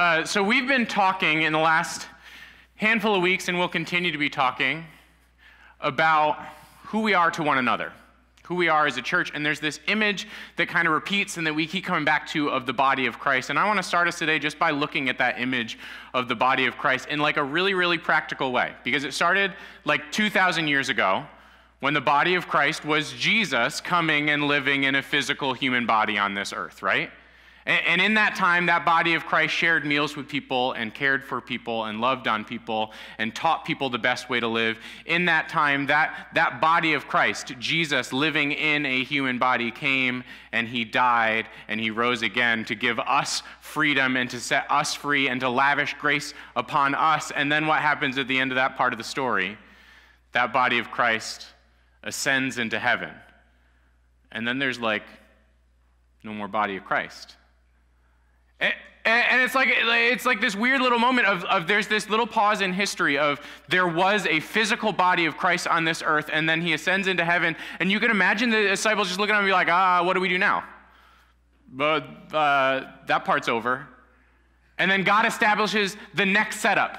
Uh, so we've been talking in the last handful of weeks, and we'll continue to be talking about who we are to one another, who we are as a church. And there's this image that kind of repeats and that we keep coming back to of the body of Christ. And I want to start us today just by looking at that image of the body of Christ in like a really, really practical way, because it started like 2,000 years ago when the body of Christ was Jesus coming and living in a physical human body on this earth, right? And in that time, that body of Christ shared meals with people and cared for people and loved on people and taught people the best way to live. In that time, that, that body of Christ, Jesus living in a human body, came and he died and he rose again to give us freedom and to set us free and to lavish grace upon us. And then what happens at the end of that part of the story? That body of Christ ascends into heaven. And then there's like no more body of Christ. And, and it's like it's like this weird little moment of, of there's this little pause in history of there was a physical body of Christ on this earth, and then he ascends into heaven. And you can imagine the disciples just looking at him and be like, ah, what do we do now? But uh, that part's over. And then God establishes the next setup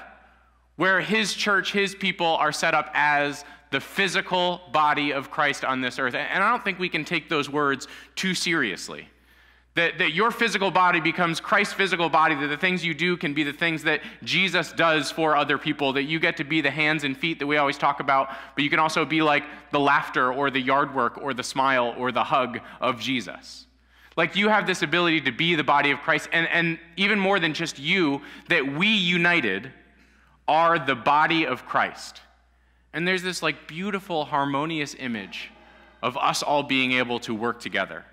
where his church, his people are set up as the physical body of Christ on this earth. And I don't think we can take those words too seriously. That, that your physical body becomes Christ's physical body, that the things you do can be the things that Jesus does for other people, that you get to be the hands and feet that we always talk about, but you can also be like the laughter or the yard work or the smile or the hug of Jesus. Like you have this ability to be the body of Christ, and, and even more than just you, that we united are the body of Christ. And there's this like beautiful, harmonious image of us all being able to work together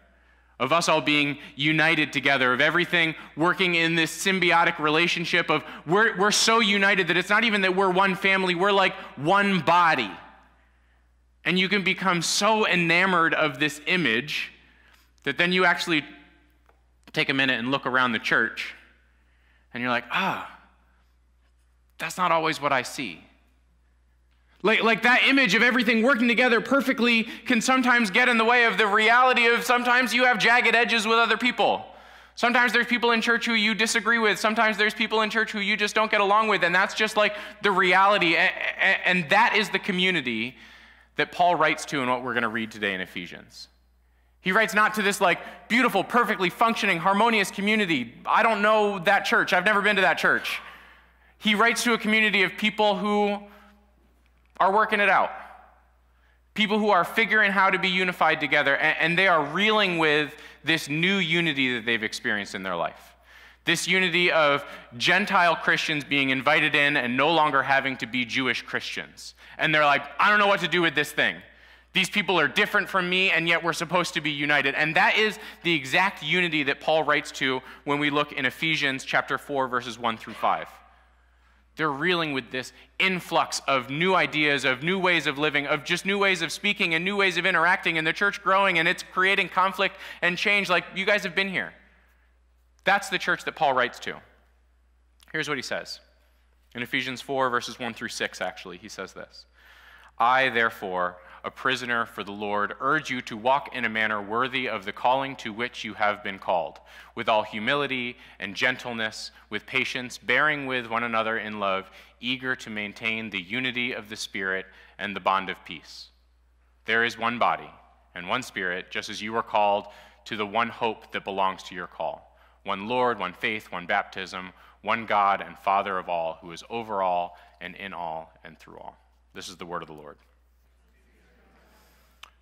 of us all being united together, of everything working in this symbiotic relationship of we're, we're so united that it's not even that we're one family, we're like one body. And you can become so enamored of this image that then you actually take a minute and look around the church and you're like, ah, that's not always what I see. Like, like that image of everything working together perfectly can sometimes get in the way of the reality of sometimes you have jagged edges with other people. Sometimes there's people in church who you disagree with. Sometimes there's people in church who you just don't get along with. And that's just like the reality. And that is the community that Paul writes to in what we're going to read today in Ephesians. He writes not to this like beautiful, perfectly functioning, harmonious community. I don't know that church. I've never been to that church. He writes to a community of people who are working it out. People who are figuring how to be unified together, and, they are reeling with this new unity that they've experienced in their life. This unity of Gentile Christians being invited in and no longer having to be Jewish Christians. And they're like, I don't know what to do with this thing. These people are different from me, and yet we're supposed to be united. And that is the exact unity that Paul writes to when we look in Ephesians chapter 4, verses 1 through 5. They're reeling with this influx of new ideas, of new ways of living, of just new ways of speaking and new ways of interacting, and the church growing and it's creating conflict and change like you guys have been here. That's the church that Paul writes to. Here's what he says in Ephesians 4, verses 1 through 6, actually. He says this I, therefore, a prisoner for the Lord, urge you to walk in a manner worthy of the calling to which you have been called, with all humility and gentleness, with patience, bearing with one another in love, eager to maintain the unity of the Spirit and the bond of peace. There is one body and one Spirit, just as you were called to the one hope that belongs to your call one Lord, one faith, one baptism, one God and Father of all, who is over all and in all and through all. This is the word of the Lord.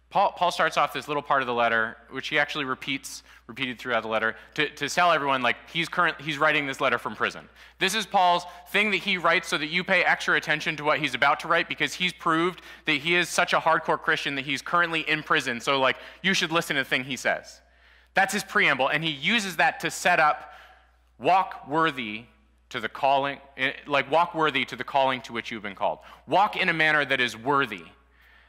Paul, Paul starts off this little part of the letter, which he actually repeats, repeated throughout the letter, to, to tell everyone like he's current, he's writing this letter from prison. This is Paul's thing that he writes so that you pay extra attention to what he's about to write because he's proved that he is such a hardcore Christian that he's currently in prison. So like you should listen to the thing he says. That's his preamble, and he uses that to set up walk worthy to the calling, eh, like walk worthy to the calling to which you've been called. Walk in a manner that is worthy.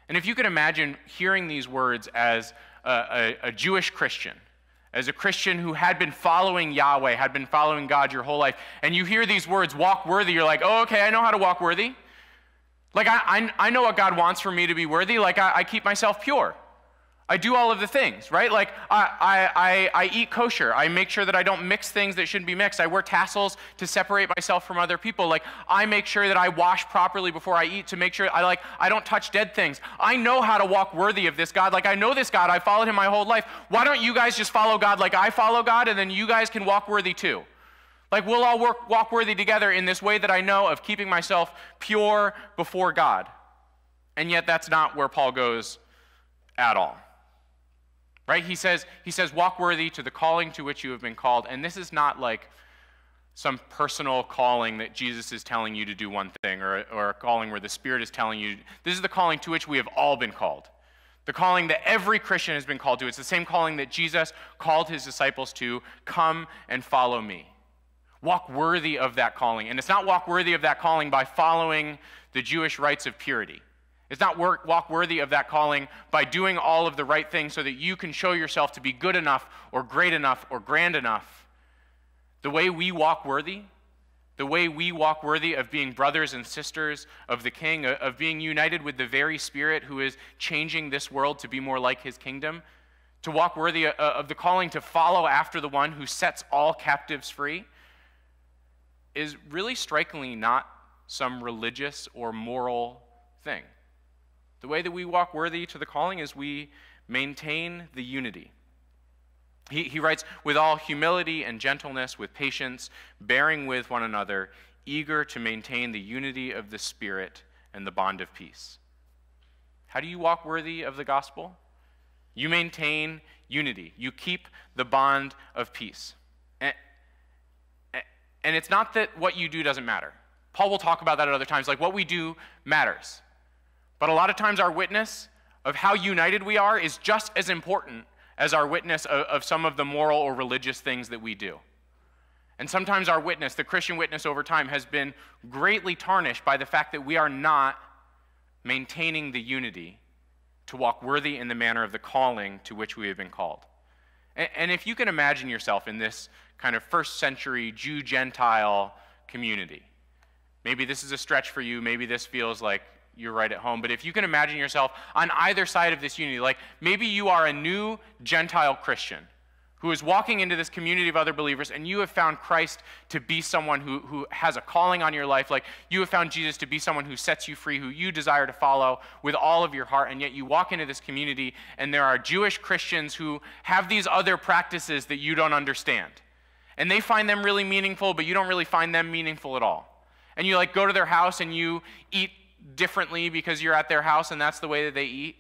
And if you could imagine hearing these words as a, a, a, Jewish Christian, as a Christian who had been following Yahweh, had been following God your whole life, and you hear these words, walk worthy, you're like, oh, okay, I know how to walk worthy. Like, I, I, I know what God wants for me to be worthy. Like, I, I keep myself pure. I do all of the things, right? Like, I, I, I, eat kosher. I make sure that I don't mix things that shouldn't be mixed. I wear tassels to separate myself from other people. Like, I make sure that I wash properly before I eat to make sure I, like, I don't touch dead things. I know how to walk worthy of this God. Like, I know this God. I followed him my whole life. Why don't you guys just follow God like I follow God, and then you guys can walk worthy too? Like, we'll all work, walk worthy together in this way that I know of keeping myself pure before God. And yet, that's not where Paul goes at all right? He says, he says, walk worthy to the calling to which you have been called. And this is not like some personal calling that Jesus is telling you to do one thing or, or a calling where the Spirit is telling you. This is the calling to which we have all been called. The calling that every Christian has been called to. It's the same calling that Jesus called his disciples to come and follow me. Walk worthy of that calling. And it's not walk worthy of that calling by following the Jewish rites of purity. It's not work, walk worthy of that calling by doing all of the right things so that you can show yourself to be good enough or great enough or grand enough. The way we walk worthy, the way we walk worthy of being brothers and sisters of the King, uh, of being united with the very Spirit who is changing this world to be more like his kingdom, to walk worthy uh, uh, of the calling to follow after the one who sets all captives free, is really strikingly not some religious or moral thing. The way that we walk worthy to the calling is we maintain the unity. He, he writes, with all humility and gentleness, with patience, bearing with one another, eager to maintain the unity of the Spirit and the bond of peace. How do you walk worthy of the gospel? You maintain unity, you keep the bond of peace. And, and it's not that what you do doesn't matter. Paul will talk about that at other times. Like, what we do matters. But a lot of times, our witness of how united we are is just as important as our witness of, of, some of the moral or religious things that we do. And sometimes our witness, the Christian witness over time, has been greatly tarnished by the fact that we are not maintaining the unity to walk worthy in the manner of the calling to which we have been called. And, and if you can imagine yourself in this kind of first century Jew Gentile community, maybe this is a stretch for you, maybe this feels like you're right at home. But if you can imagine yourself on either side of this unity, like maybe you are a new Gentile Christian who is walking into this community of other believers and you have found Christ to be someone who, who has a calling on your life. Like you have found Jesus to be someone who sets you free, who you desire to follow with all of your heart. And yet you walk into this community and there are Jewish Christians who have these other practices that you don't understand. And they find them really meaningful, but you don't really find them meaningful at all. And you like go to their house and you eat differently because you're at their house and that's the way that they eat?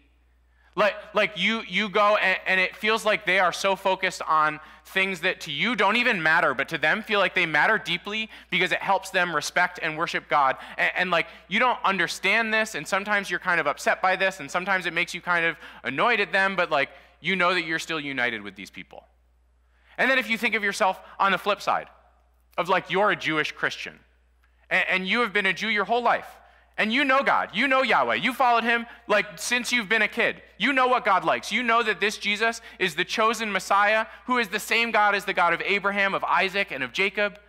Like, like you, you go and, and, it feels like they are so focused on things that to you don't even matter, but to them feel like they matter deeply because it helps them respect and worship God. And, and like you don't understand this, and sometimes you're kind of upset by this, and sometimes it makes you kind of annoyed at them, but like you know that you're still united with these people. And then if you think of yourself on the flip side, of like you're a Jewish Christian, and, and you have been a Jew your whole life. And you know God. You know Yahweh. You followed him like since you've been a kid. You know what God likes. You know that this Jesus is the chosen Messiah who is the same God as the God of Abraham, of Isaac, and of Jacob.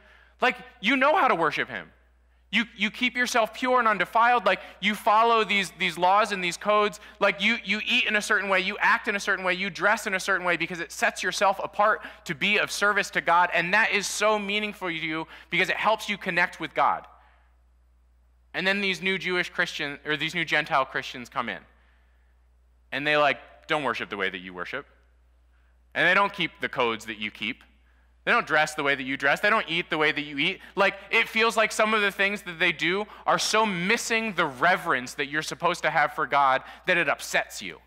Like, you know how to worship him. You, you keep yourself pure and undefiled. Like, you follow these, these laws and these codes. Like, you, you eat in a certain way. You act in a certain way. You dress in a certain way because it sets yourself apart to be of service to God. And that is so meaningful to you because it helps you connect with God. And then these new Jewish Christians, or these new Gentile Christians come in. And they like, don't worship the way that you worship. And they don't keep the codes that you keep. They don't dress the way that you dress. They don't eat the way that you eat. Like, it feels like some of the things that they do are so missing the reverence that you're supposed to have for God that it upsets you.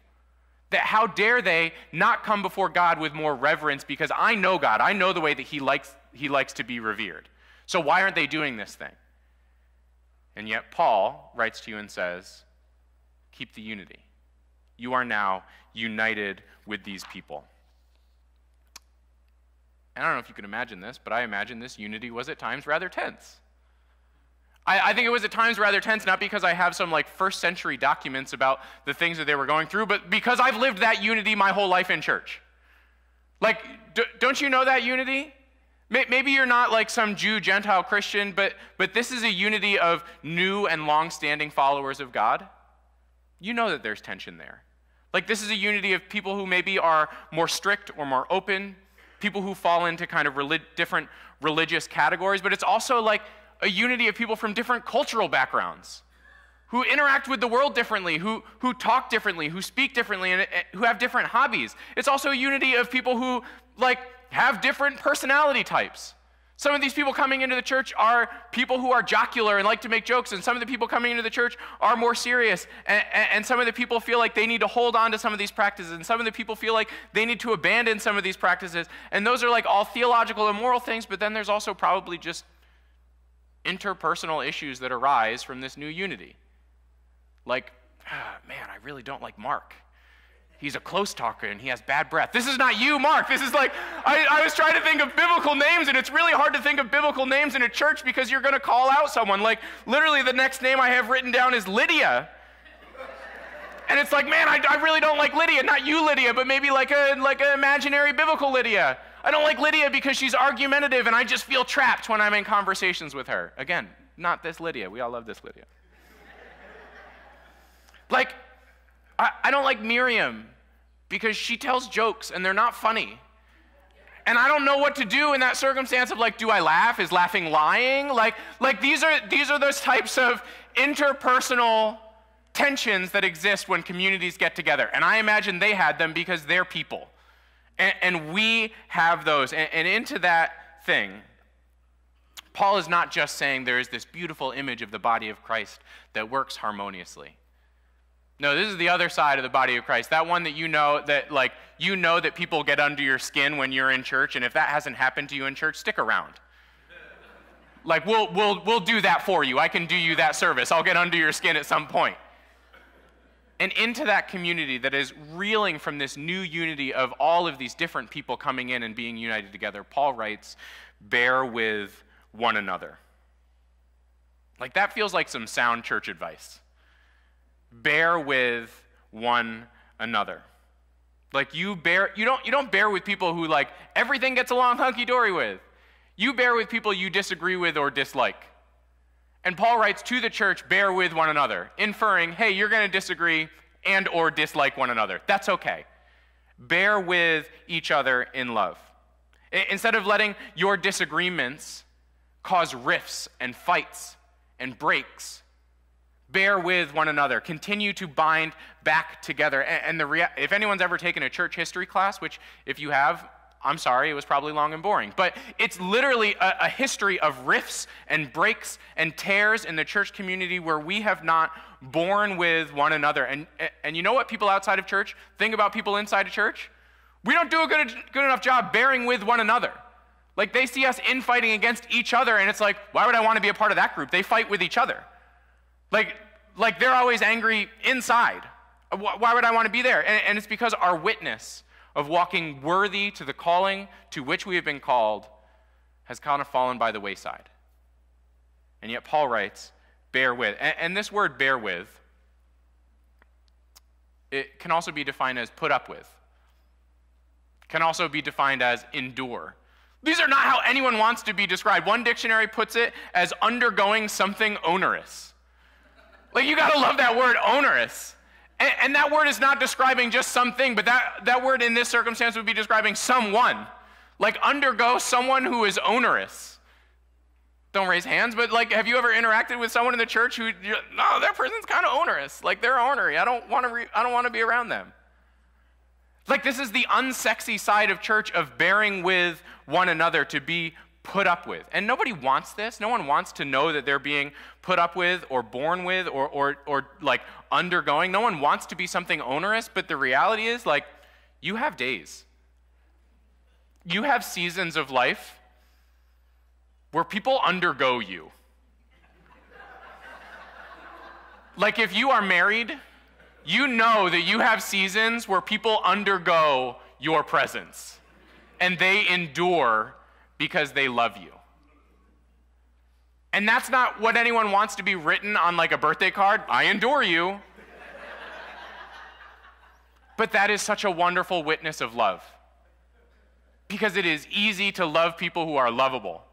That how dare they not come before God with more reverence because I know God. I know the way that He likes, he likes to be revered. So why aren't they doing this thing? And yet, Paul writes to you and says, Keep the unity. You are now united with these people. And I don't know if you can imagine this, but I imagine this unity was at times rather tense. I, I, think it was at times rather tense, not because I have some like first century documents about the things that they were going through, but because I've lived that unity my whole life in church. Like, don't you know that unity? Maybe you're not like some Jew, Gentile Christian, but, but this is a unity of new and long standing followers of God. You know that there's tension there. Like, this is a unity of people who maybe are more strict or more open, people who fall into kind of relig- different religious categories, but it's also like a unity of people from different cultural backgrounds who interact with the world differently, who, who talk differently, who speak differently, and, and who have different hobbies. It's also a unity of people who, like, have different personality types. Some of these people coming into the church are people who are jocular and like to make jokes, and some of the people coming into the church are more serious. And, and, some of the people feel like they need to hold on to some of these practices, and some of the people feel like they need to abandon some of these practices. And those are like all theological and moral things, but then there's also probably just interpersonal issues that arise from this new unity. Like, man, I really don't like Mark. He's a close talker and he has bad breath. This is not you, Mark. This is like, I, I was trying to think of biblical names, and it's really hard to think of biblical names in a church because you're going to call out someone. Like, literally, the next name I have written down is Lydia. And it's like, man, I, I really don't like Lydia. Not you, Lydia, but maybe like a like an imaginary biblical Lydia. I don't like Lydia because she's argumentative and I just feel trapped when I'm in conversations with her. Again, not this Lydia. We all love this Lydia. Like, I, I don't like Miriam because she tells jokes and they're not funny. And I don't know what to do in that circumstance of like, do I laugh? Is laughing lying? Like, like these are these are those types of interpersonal tensions that exist when communities get together. And I imagine they had them because they're people. And, and we have those. And, and into that thing, Paul is not just saying there is this beautiful image of the body of Christ that works harmoniously. No, this is the other side of the body of Christ. That one that you know that like you know that people get under your skin when you're in church and if that hasn't happened to you in church, stick around. Like we'll we'll we'll do that for you. I can do you that service. I'll get under your skin at some point. And into that community that is reeling from this new unity of all of these different people coming in and being united together, Paul writes, bear with one another. Like that feels like some sound church advice bear with one another. Like you bear, you don't, you don't bear with people who like everything gets along hunky dory with. You bear with people you disagree with or dislike. And Paul writes to the church, bear with one another, inferring, hey, you're going to disagree and or dislike one another. That's okay. Bear with each other in love. Instead of letting your disagreements cause rifts and fights and breaks, bear with one another, continue to bind back together. And, the if anyone's ever taken a church history class, which if you have, I'm sorry, it was probably long and boring. But it's literally a, a history of rifts and breaks and tears in the church community where we have not borne with one another. And, and you know what people outside of church think about people inside of church? We don't do a good, good enough job bearing with one another. Like they see us infighting against each other, and it's like, why would I want to be a part of that group? They fight with each other. Like, like they're always angry inside. Why would I want to be there? And, it's because our witness of walking worthy to the calling to which we have been called has kind of fallen by the wayside. And yet Paul writes, bear with. And, and this word bear with, it can also be defined as put up with, can also be defined as endure. These are not how anyone wants to be described. One dictionary puts it as undergoing something onerous. Like, you got to love that word onerous. And, and, that word is not describing just something, but that, that word in this circumstance would be describing someone. Like, undergo someone who is onerous. Don't raise hands, but like, have you ever interacted with someone in the church who, no, that person's kind of onerous. Like, they're ornery. I don't want to. Re- I don't want to be around them. Like, this is the unsexy side of church of bearing with one another to be put up with. And nobody wants this. No one wants to know that they're being put up with or borne with or, or, or like undergoing. No one wants to be something onerous, but the reality is, like, you have days. You have seasons of life where people undergo you. like, if you are married, you know that you have seasons where people undergo your presence and they endure because they love you. And that's not what anyone wants to be written on like a birthday card. I endure you. but that is such a wonderful witness of love. Because it is easy to love people who are lovable.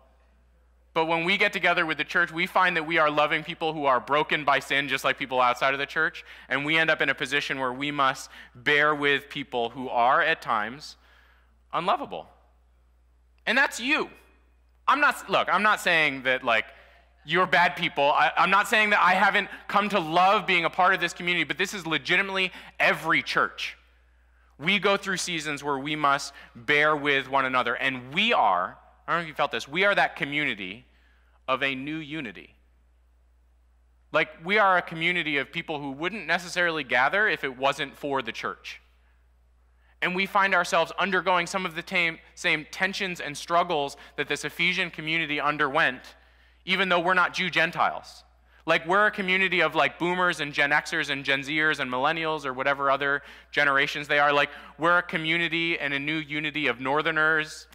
But when we get together with the church, we find that we are loving people who are broken by sin, just like people outside of the church. And we end up in a position where we must bear with people who are, at times, unlovable. And that's you. I'm not, look, I'm not saying that, like, you're bad people. I, am not saying that I haven't come to love being a part of this community, but this is legitimately every church. We go through seasons where we must bear with one another. And we are, I don't know if you felt this, we are that community of a new unity. Like, we are a community of people who wouldn't necessarily gather if it wasn't for the church. And we find ourselves undergoing some of the same, same tensions and struggles that this Ephesian community underwent even though we're not Jew Gentiles. Like we're a community of like boomers and Gen Xers and Gen Zers and millennials or whatever other generations they are. Like we're a community and a new unity of northerners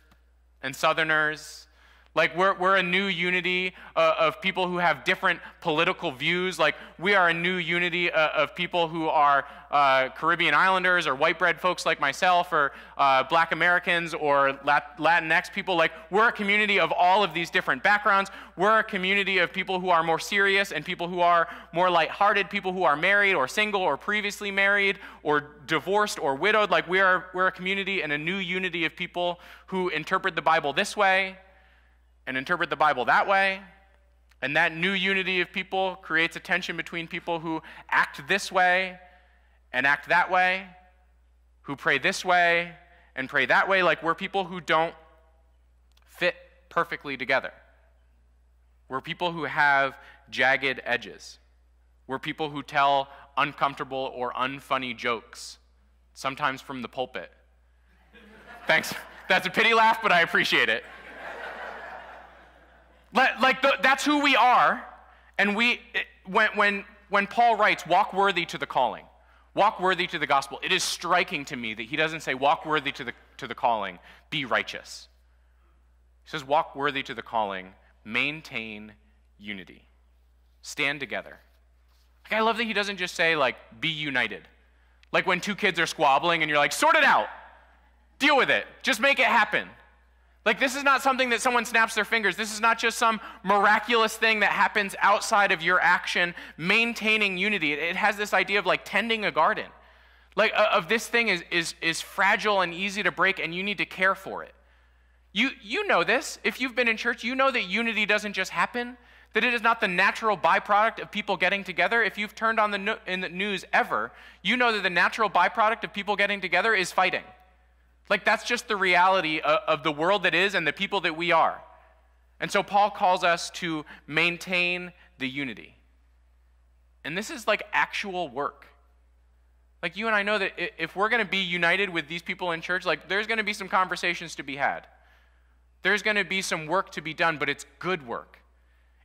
and southerners like, we're, we're a new unity uh, of people who have different political views. Like, we are a new unity uh, of people who are uh, Caribbean Islanders or white bread folks like myself or uh, black Americans or Lat- Latinx people. Like, we're a community of all of these different backgrounds. We're a community of people who are more serious and people who are more lighthearted, people who are married or single or previously married or divorced or widowed. Like, we are, we're a community and a new unity of people who interpret the Bible this way and interpret the Bible that way. And that new unity of people creates a tension between people who act this way and act that way, who pray this way and pray that way. Like we're people who don't fit perfectly together. We're people who have jagged edges. We're people who tell uncomfortable or unfunny jokes, sometimes from the pulpit. Thanks. That's a pity laugh, but I appreciate it. Like, the, that's who we are. And we, when, when, when Paul writes, walk worthy to the calling, walk worthy to the gospel, it is striking to me that he doesn't say, walk worthy to the, to the calling, be righteous. He says, walk worthy to the calling, maintain unity, stand together. Like, I love that he doesn't just say, like, be united. Like when two kids are squabbling and you're like, sort it out, deal with it, just make it happen. Like, this is not something that someone snaps their fingers. This is not just some miraculous thing that happens outside of your action, maintaining unity. It, has this idea of like tending a garden. Like, uh, of this thing is, is, is fragile and easy to break, and you need to care for it. You, you know this. If you've been in church, you know that unity doesn't just happen, that it is not the natural byproduct of people getting together. If you've turned on the, no, in the news ever, you know that the natural byproduct of people getting together is fighting. Like, that's just the reality of, the world that is and the people that we are. And so, Paul calls us to maintain the unity. And this is like actual work. Like, you and I know that if we're going to be united with these people in church, like, there's going to be some conversations to be had. There's going to be some work to be done, but it's good work.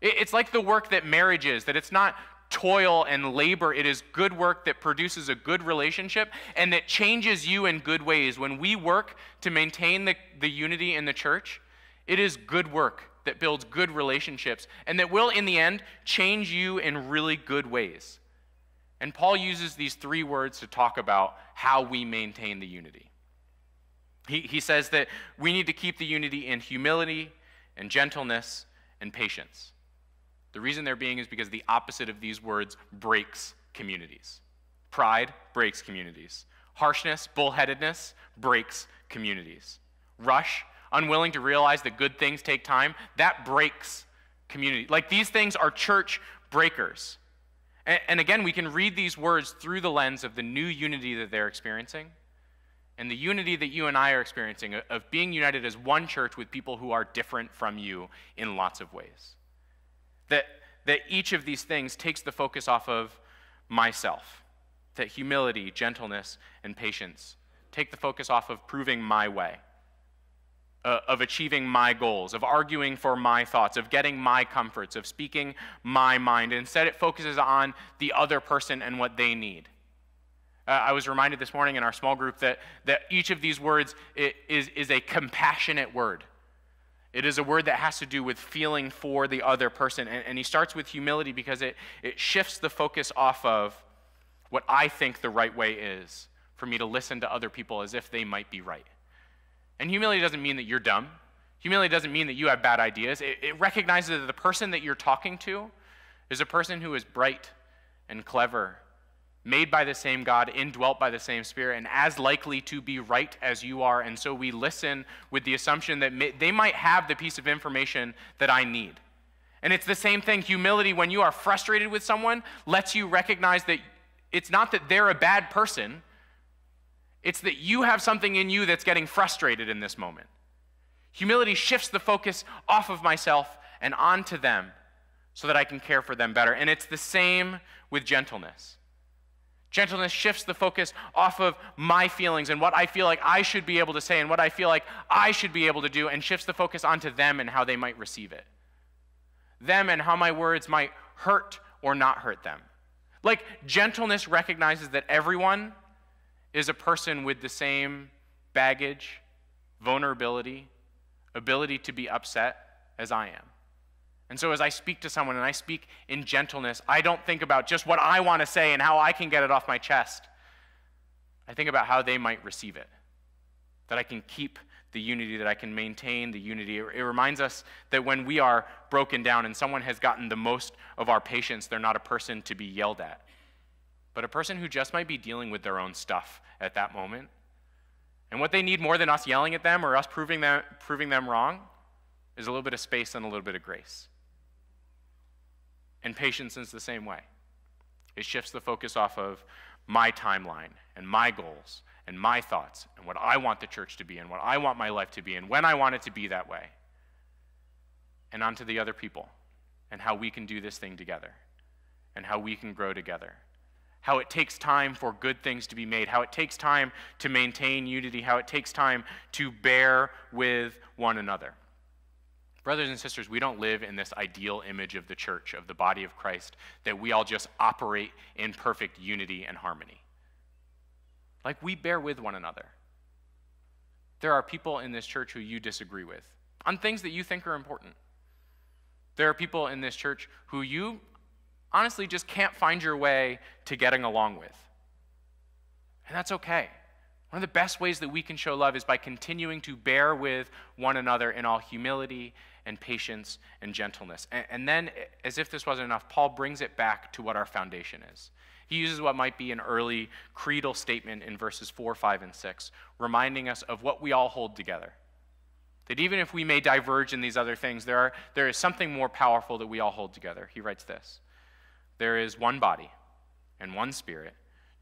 It's like the work that marriage is, that it's not toil and labor. It is good work that produces a good relationship and that changes you in good ways. When we work to maintain the, the unity in the church, it is good work that builds good relationships and that will, in the end, change you in really good ways. And Paul uses these three words to talk about how we maintain the unity. He, he says that we need to keep the unity in humility and gentleness and patience. The reason they're being is because the opposite of these words breaks communities. Pride breaks communities. Harshness, bullheadedness breaks communities. Rush, unwilling to realize that good things take time, that breaks community. Like these things are church breakers. And, and, again, we can read these words through the lens of the new unity that they're experiencing and the unity that you and I are experiencing of being united as one church with people who are different from you in lots of ways. That, that each of these things takes the focus off of myself. That humility, gentleness, and patience take the focus off of proving my way, uh, of achieving my goals, of arguing for my thoughts, of getting my comforts, of speaking my mind. Instead, it focuses on the other person and what they need. Uh, I was reminded this morning in our small group that, that each of these words is, is a compassionate word. It is a word that has to do with feeling for the other person. And, and, he starts with humility because it, it shifts the focus off of what I think the right way is for me to listen to other people as if they might be right. And humility doesn't mean that you're dumb. Humility doesn't mean that you have bad ideas. It, it, recognizes that the person that you're talking to is a person who is bright and clever, made by the same God, indwelt by the same Spirit, and as likely to be right as you are. And so we listen with the assumption that they might have the piece of information that I need. And it's the same thing. Humility, when you are frustrated with someone, lets you recognize that it's not that they're a bad person, it's that you have something in you that's getting frustrated in this moment. Humility shifts the focus off of myself and onto them so that I can care for them better. And it's the same with gentleness. Gentleness shifts the focus off of my feelings and what I feel like I should be able to say and what I feel like I should be able to do, and shifts the focus onto them and how they might receive it. Them and how my words might hurt or not hurt them. Like, gentleness recognizes that everyone is a person with the same baggage, vulnerability, ability to be upset as I am. And so, as I speak to someone and I speak in gentleness, I don't think about just what I want to say and how I can get it off my chest. I think about how they might receive it, that I can keep the unity, that I can maintain the unity. It reminds us that when we are broken down and someone has gotten the most of our patience, they're not a person to be yelled at, but a person who just might be dealing with their own stuff at that moment. And what they need more than us yelling at them or us proving them, proving them wrong is a little bit of space and a little bit of grace. And patience is the same way. It shifts the focus off of my timeline and my goals and my thoughts and what I want the church to be and what I want my life to be and when I want it to be that way. And onto the other people and how we can do this thing together and how we can grow together how it takes time for good things to be made, how it takes time to maintain unity, how it takes time to bear with one another. Brothers and sisters, we don't live in this ideal image of the church, of the body of Christ, that we all just operate in perfect unity and harmony. Like we bear with one another. There are people in this church who you disagree with on things that you think are important. There are people in this church who you honestly just can't find your way to getting along with. And that's okay. One of the best ways that we can show love is by continuing to bear with one another in all humility and patience and gentleness. And, and, then, as if this wasn't enough, Paul brings it back to what our foundation is. He uses what might be an early creedal statement in verses 4, 5, and 6, reminding us of what we all hold together. That even if we may diverge in these other things, there, are, there is something more powerful that we all hold together. He writes this there is one body and one spirit,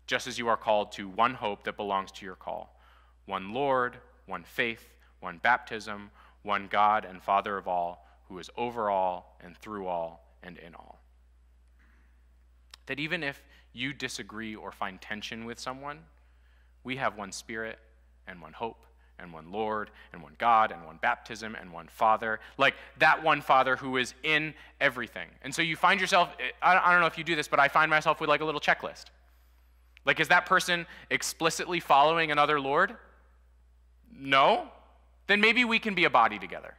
just as you are called to one hope that belongs to your call one Lord, one faith, one baptism, one God and Father of all, who is over all and through all and in all. That even if you disagree or find tension with someone, we have one spirit and one hope and one Lord and one God and one baptism and one Father. Like that one Father who is in everything. And so you find yourself, I don't know if you do this, but I find myself with like a little checklist. Like, is that person explicitly following another Lord? No? Then maybe we can be a body together.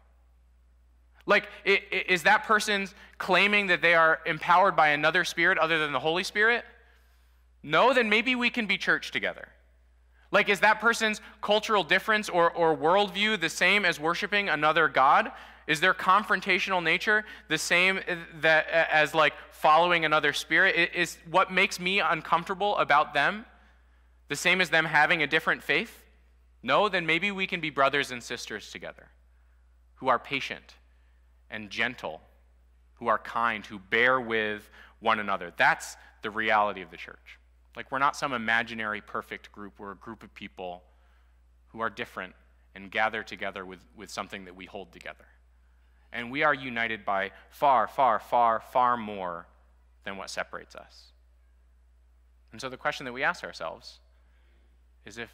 Like, is that person claiming that they are empowered by another spirit other than the Holy Spirit? No, then maybe we can be church together. Like, is that person's cultural difference or, or worldview the same as worshiping another God? Is their confrontational nature the same that, as like following another spirit? Is what makes me uncomfortable about them the same as them having a different faith? No, then maybe we can be brothers and sisters together who are patient and gentle, who are kind, who bear with one another. That's the reality of the church. Like, we're not some imaginary perfect group. We're a group of people who are different and gather together with, with something that we hold together. And we are united by far, far, far, far more than what separates us. And so the question that we ask ourselves is if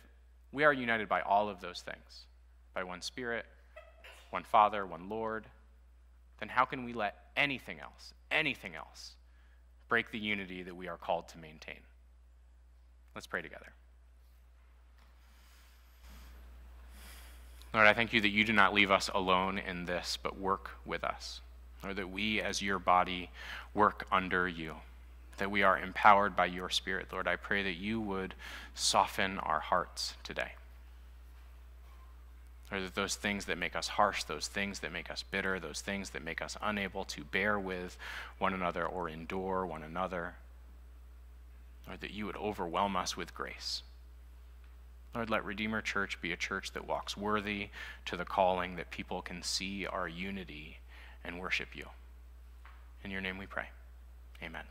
we are united by all of those things, by one Spirit, one Father, one Lord, then how can we let anything else, anything else, break the unity that we are called to maintain? Let's pray together. Lord, I thank you that you do not leave us alone in this, but work with us. Or that we, as your body, work under you, that we are empowered by your Spirit. Lord, I pray that you would soften our hearts today. Lord, that those things that make us harsh, those things that make us bitter, those things that make us unable to bear with one another or endure one another, Lord, that you would overwhelm us with grace. Lord, let Redeemer Church be a church that walks worthy to the calling that people can see our unity and worship you. In your name we pray. Amen.